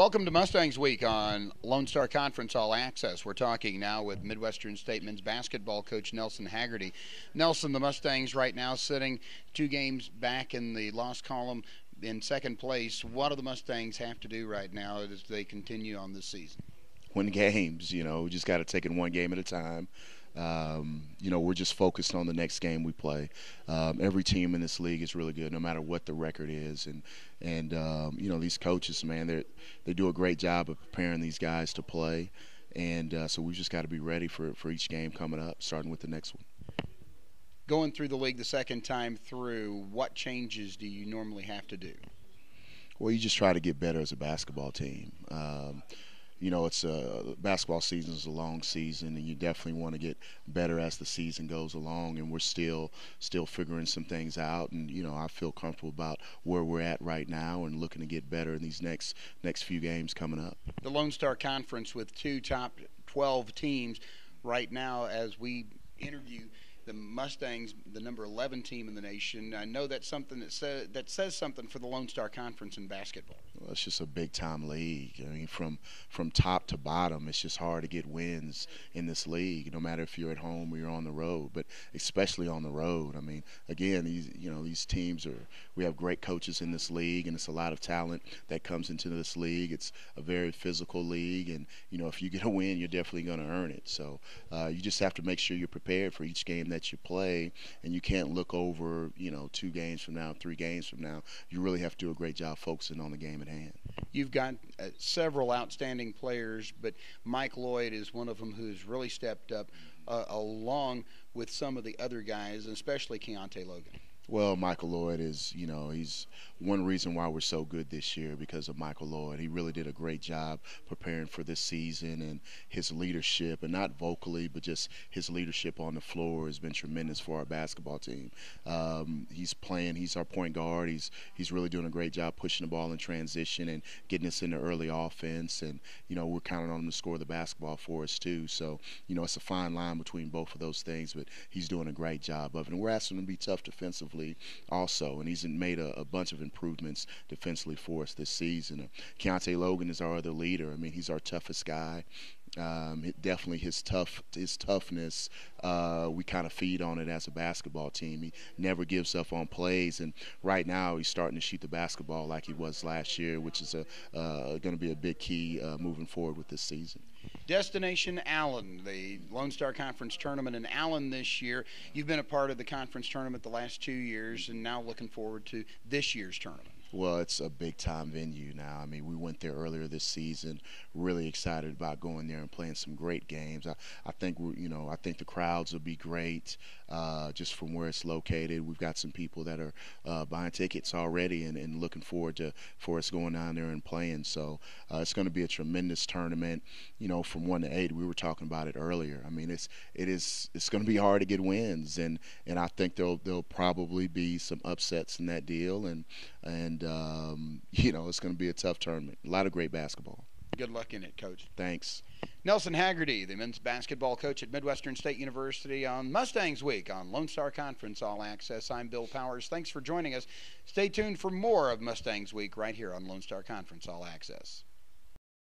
Welcome to Mustangs Week on Lone Star Conference All Access. We're talking now with Midwestern State men's basketball coach Nelson Haggerty. Nelson, the Mustangs right now sitting two games back in the loss column in second place. What do the Mustangs have to do right now as they continue on this season? Win games, you know, we just got to take it one game at a time. Um, you know, we're just focused on the next game we play. Um, every team in this league is really good, no matter what the record is. And and um, you know, these coaches, man, they they do a great job of preparing these guys to play. And uh, so we've just got to be ready for for each game coming up, starting with the next one. Going through the league the second time through, what changes do you normally have to do? Well, you just try to get better as a basketball team. You know, it's a basketball season is a long season, and you definitely want to get better as the season goes along. And we're still still figuring some things out. And you know, I feel comfortable about where we're at right now, and looking to get better in these next next few games coming up. The Lone Star Conference with two top 12 teams right now, as we interview the Mustangs, the number 11 team in the nation. I know that's something that says that says something for the Lone Star Conference in basketball. It's just a big time league. I mean, from from top to bottom, it's just hard to get wins in this league, no matter if you're at home or you're on the road. But especially on the road, I mean, again, these you know these teams are. We have great coaches in this league, and it's a lot of talent that comes into this league. It's a very physical league, and you know if you get a win, you're definitely going to earn it. So uh, you just have to make sure you're prepared for each game that that you play, and you can't look over, you know, two games from now, three games from now. You really have to do a great job focusing on the game at hand. You've got uh, several outstanding players, but Mike Lloyd is one of them who's really stepped up, uh, along with some of the other guys, especially Keontae Logan. Well, Michael Lloyd is, you know, he's one reason why we're so good this year because of Michael Lloyd. He really did a great job preparing for this season and his leadership, and not vocally, but just his leadership on the floor has been tremendous for our basketball team. Um, he's playing, he's our point guard. He's he's really doing a great job pushing the ball in transition and getting us into early offense. And you know, we're counting on him to score the basketball for us too. So you know, it's a fine line between both of those things, but he's doing a great job of it. And we're asking him to be tough defensively defensively also, and he's made a, a bunch of improvements defensively for us this season. Uh, Keontae Logan is our other leader. I mean, he's our toughest guy. Um, it, definitely his tough his toughness. Uh, we kind of feed on it as a basketball team. He never gives up on plays, and right now he's starting to shoot the basketball like he was last year, which is a uh, going to be a big key uh, moving forward with this season. Destination Allen, the Lone Star Conference tournament in Allen this year. You've been a part of the conference tournament the last two years, and now looking forward to this year's tournament. Well, it's a big time venue now. I mean, we went there earlier this season. Really excited about going there and playing some great games. I, I think we, you know, I think the crowds will be great. Uh, just from where it's located, we've got some people that are uh, buying tickets already and, and looking forward to for us going down there and playing. So uh, it's going to be a tremendous tournament. You know, from one to eight, we were talking about it earlier. I mean, it's it is it's going to be hard to get wins, and and I think there'll there'll probably be some upsets in that deal, and and and um, you know it's going to be a tough tournament. A lot of great basketball. Good luck in it, Coach. Thanks. Nelson Haggerty, the men's basketball coach at Midwestern State University on Mustangs Week on Lone Star Conference All Access. I'm Bill Powers. Thanks for joining us. Stay tuned for more of Mustangs Week right here on Lone Star Conference All Access.